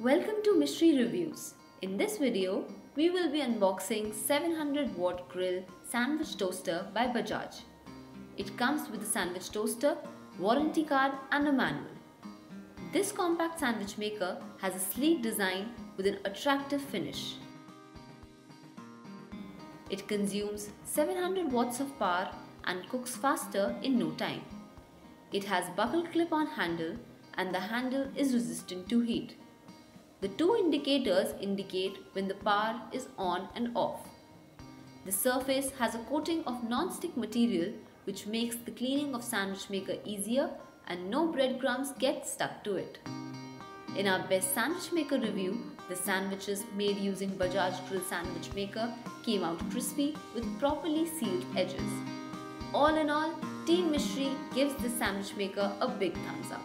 Team Mishry Reviews. In this video, we will be unboxing 700 watt grill sandwich toaster by Bajaj. It comes with a sandwich toaster, warranty card and a manual. This compact sandwich maker has a sleek design with an attractive finish. It consumes 700 watts of power and cooks faster in no time. It has buckle clip-on handle and the handle is resistant to heat. The two indicators indicate when the power is on and off. The surface has a coating of non-stick material which makes the cleaning of sandwich maker easier and no breadcrumbs get stuck to it. In our best sandwich maker review, the sandwiches made using Bajaj Grill Sandwich Maker came out crispy with properly sealed edges. All in all, Team Mishry gives the sandwich maker a big thumbs up.